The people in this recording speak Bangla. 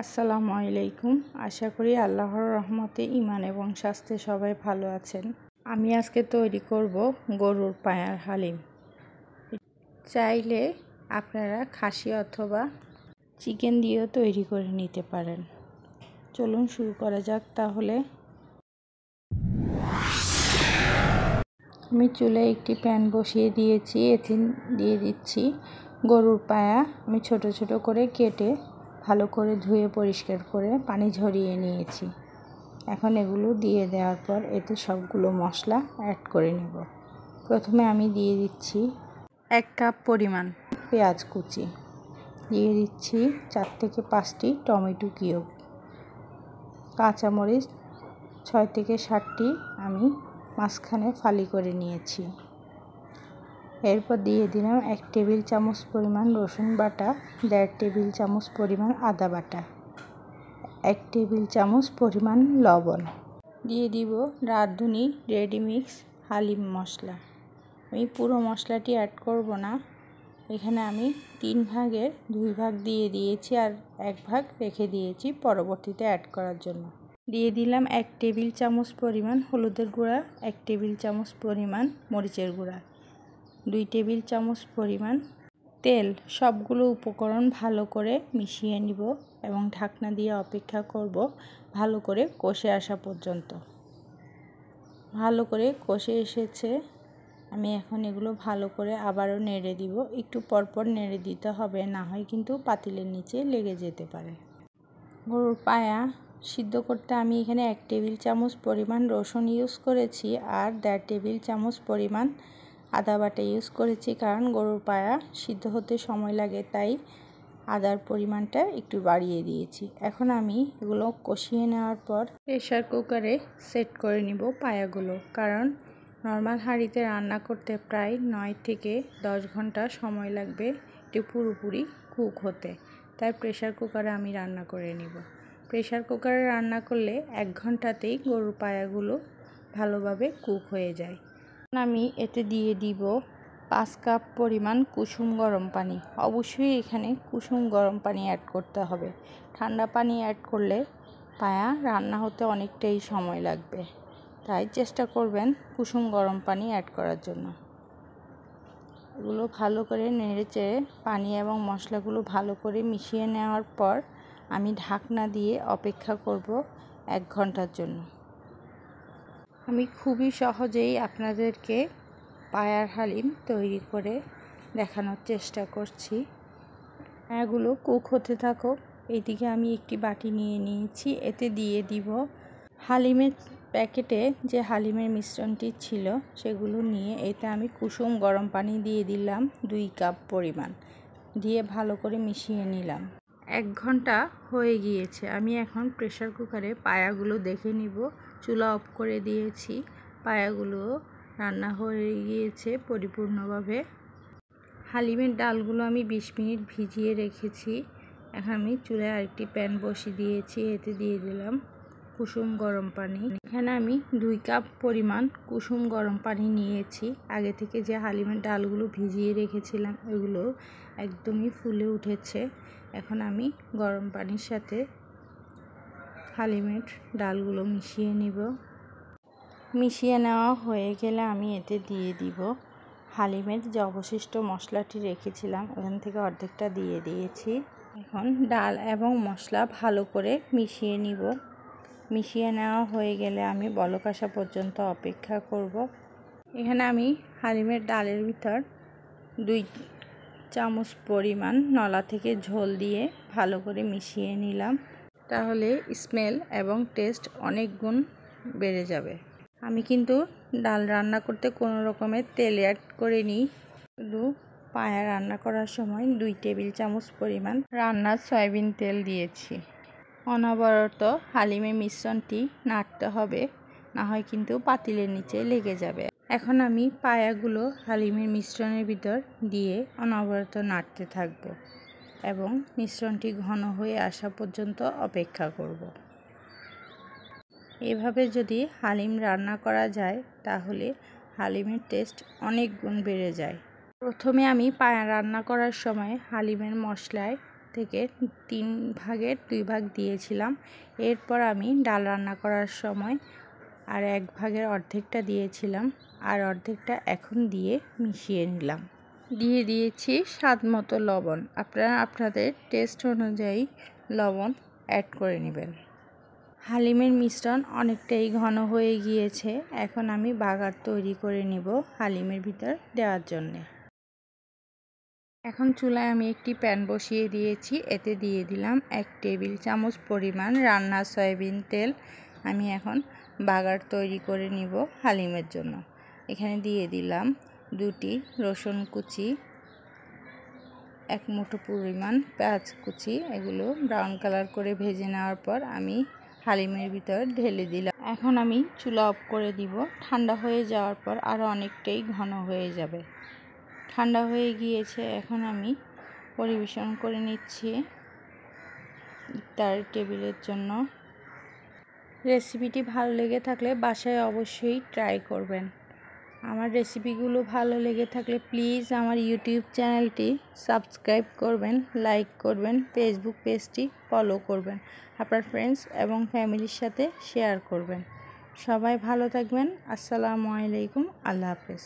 আসসালামু আলাইকুম। আশা করি আল্লাহর রহমতে ইমান এবং স্বাস্থ্যে সবাই ভালো আছেন। আমি আজকে তৈরি করব গরুর পায়ার হালিম। চাইলে আপনারা খাসি অথবা চিকেন দিয়েও তৈরি করে নিতে পারেন। চলুন শুরু করা যাক তাহলে। আমি চুলে একটি প্যান বসিয়ে দিয়েছি, এথিন দিয়ে দিচ্ছি। গরুর পায়া আমি ছোট ছোট করে কেটে ভালো করে ধুয়ে পরিষ্কার করে পানি ঝরিয়ে নিয়েছি। এখন এগুলো দিয়ে দেওয়ার পর এতে সবগুলো মশলা অ্যাড করে নেব। প্রথমে আমি দিয়ে দিচ্ছি এক কাপ পরিমাণ পেঁয়াজ কুচি। দিয়ে দিচ্ছি চার থেকে পাঁচটি টমেটো কিউব। কাঁচামরিচ ছয় থেকে ষাটটি আমি মাঝখানে ফালি করে নিয়েছি। এরপর দিয়ে দিলাম এক টেবিল চামচ পরিমাণ রসুন বাটা, দেড় টেবিল চামচ পরিমাণ আদা বাটা, এক টেবিল চামচ পরিমাণ লবণ। দিয়ে দিব রাঁধুনি রেডিমিক্স হালিম মশলা। আমি পুরো মশলাটি অ্যাড করব না। এখানে আমি তিন ভাগের দুই ভাগ দিয়ে দিয়েছি আর এক ভাগ রেখে দিয়েছি পরবর্তীতে অ্যাড করার জন্য। দিয়ে দিলাম এক টেবিল চামচ পরিমাণ হলুদের গুঁড়া, এক টেবিল চামচ পরিমাণ মরিচের গুঁড়া। দুই টেবিল চামচ পরিমাণ তেল। সবগুলো উপকরণ ভালো করে মিশিয়ে নিব এবং ঢাকনা দিয়ে অপেক্ষা করব ভালো করে কষে আসা পর্যন্ত। ভালো করে কষে এসেছে। আমি এখন এগুলো ভালো করে আবারও নেড়ে দিব। একটু পরপর নেড়ে দিতে হবে, না হয় কিন্তু পাতিলের নিচে লেগে যেতে পারে। গরুর পায়া সিদ্ধ করতে আমি এখানে এক টেবিল চামচ পরিমাণ রসুন ইউজ করেছি আর দেড় টেবিল চামচ পরিমাণ আদা বাটা ইউজ করেছি কারণ গরুর পায়া সিদ্ধ হতে সময় লাগে, তাই আদার পরিমাণটা একটু বাড়িয়ে দিয়েছি। এখন আমি এগুলো কষিয়ে নেওয়ার পর প্রেশার কুকারে সেট করে নিব পায়াগুলো, কারণ নর্মাল হাঁড়িতে রান্না করতে প্রায় নয় থেকে দশ ঘণ্টা সময় লাগবে একটু পুরোপুরি কুক হতে। তাই প্রেশার কুকারে আমি রান্না করে নিব। প্রেশার কুকারে রান্না করলে এক ঘন্টাতেই গরুর পায়াগুলো ভালোভাবে কুক হয়ে যায়। আমি এতে দিয়ে দিব পাঁচ কাপ পরিমাণ কুসুম গরম পানি। অবশ্যই এখানে কুসুম গরম পানি অ্যাড করতে হবে। ঠান্ডা পানি অ্যাড করলে পায়া রান্না হতে অনেকটাই সময় লাগবে। তাই চেষ্টা করবেন কুসুম গরম পানি অ্যাড করার জন্য। এগুলো ভালো করে নেড়ে চেড়ে পানি এবং মশলাগুলো ভালো করে মিশিয়ে নেওয়ার পর আমি ঢাকনা দিয়ে অপেক্ষা করব এক ঘণ্টার জন্য। আমি খুবই সহজেই আপনাদেরকে পায়ার হালিম তৈরি করে দেখানোর চেষ্টা করছি। এগুলো কুক হতে থাকো এইদিকে আমি একটি বাটি নিয়ে নিয়েছি, এতে দিয়ে দিব হালিমের প্যাকেটে যে হালিমের মিশ্রণটি ছিল সেগুলো নিয়ে, এতে আমি কুসুম গরম পানি দিয়ে দিলাম দুই কাপ পরিমাণ, দিয়ে ভালো করে মিশিয়ে নিলাম। এক ঘণ্টা হয়ে গিয়েছে, আমি এখন প্রেশার কুকারে পায়াগুলো দেখে নিব। চুলা অফ করে দিয়েছি। পায়াগুলো রান্না হয়ে গিয়েছে পরিপূর্ণভাবে। হালিমের ডালগুলো আমি বিশ মিনিট ভিজিয়ে রেখেছি। এখন আমি চুলায় আরেকটি প্যান বসিয়ে দিয়েছি, এতে দিয়ে দিলাম কুসুম গরম পানি। এখানে আমি দুই কাপ পরিমাণ কুসুম গরম পানি নিয়েছি। আগে থেকে যে হালিমের ডালগুলো ভিজিয়ে রেখেছিলাম, ওইগুলো একদমই ফুলে উঠেছে। এখন আমি গরম পানির সাথে হালিমের ডালগুলো মিশিয়ে নিব। মিশিয়ে নেওয়া হয়ে গেলে আমি এতে দিয়ে দিব হালিমের যে অবশিষ্ট মশলাটি রেখেছিলাম, ওখান থেকে অর্ধেকটা দিয়ে দিয়েছি। এখন ডাল এবং মশলা ভালো করে মিশিয়ে নিব। মিশিয়ে নেওয়া হয়ে গেলে আমি বলক আসা পর্যন্ত অপেক্ষা করব। এখানে আমি হালিমের ডালের ভিতর দুই চামচ পরিমাণ নলা থেকে ঝোল দিয়ে ভালো করে মিশিয়ে নিলাম। তাহলে স্মেল এবং টেস্ট অনেক গুণ বেড়ে যাবে। আমি কিন্তু ডাল রান্না করতে কোনো রকমের তেল অ্যাড করে নিই শুধু পায়া রান্না করার সময় দুই টেবিল চামচ পরিমাণ রান্নার সয়াবিন তেল দিয়েছি। অনবরত হালিমের মিশ্রণটি নাড়তে হবে, না হয় কিন্তু পাতিলের নিচে লেগে যাবে। এখন আমি পায়াগুলো হালিমের মিশ্রণের ভিতর দিয়ে অনবরত নাড়তে থাকব। এবং মিশ্রণটি ঘন হয়ে আসা পর্যন্ত অপেক্ষা করব। এভাবে যদি হালিম রান্না করা যায়, তাহলে হালিমের টেস্ট অনেক গুণ বেড়ে যায়। প্রথমে আমি পায়া রান্না করার সময় হালিমের মশলায় থেকে তিন ভাগের দুই ভাগ দিয়েছিলাম। এরপর আমি ডাল রান্না করার সময় আর এক ভাগের অর্ধেকটা দিয়েছিলাম। আর অর্ধেকটা এখন দিয়ে মিশিয়ে নিলাম। দিয়ে দিয়েছি স্বাদ মতো লবণ। আপনারা আপনাদের টেস্ট অনুযায়ী লবণ অ্যাড করে নেবেন। হালিমের মিশ্রণ অনেকটাই ঘন হয়ে গিয়েছে। এখন আমি বাগার তৈরি করে নিব হালিমের ভিতর দেওয়ার জন্যে। এখন চুলায় আমি একটি প্যান বসিয়ে দিয়েছি। এতে দিয়ে দিলাম এক টেবিল চামচ পরিমাণ রান্না সয়াবিন তেল। আমি এখন বাগার তৈরি করে নিব হালিমের জন্য। এখানে দিয়ে দিলাম দুটি রসুন কুচি, এক মুঠো পরিমাণ পেঁয়াজ কুচি, এগুলো ব্রাউন কালার করে ভেজে নেওয়ার পর আমি হালিমের ভিতর ঢেলে দিলাম। এখন আমি চুলা অফ করে দিব। ঠান্ডা হয়ে যাওয়ার পর আরও অনেকটাই ঘন হয়ে যাবে। ঠান্ডা হয়ে গিয়েছে, এখন আমি পরিবেশন করে নিচ্ছি তার টেবিলের জন্য। রেসিপিটি ভালো লেগে থাকলে বাসায় অবশ্যই ট্রাই করবেন। আমার রেসিপিগুলো ভালো লেগে থাকলে প্লিজ আমার ইউটিউব চ্যানেলটি সাবস্ক্রাইব করবেন লাইক করবেন ফেসবুক পেজটি ফলো করবেন, আপনার ফ্রেন্ডস এবং ফ্যামিলির সাথে শেয়ার করবেন। সবাই ভালো থাকবেন, আসসালামু আলাইকুম, আল্লাহ হাফেজ।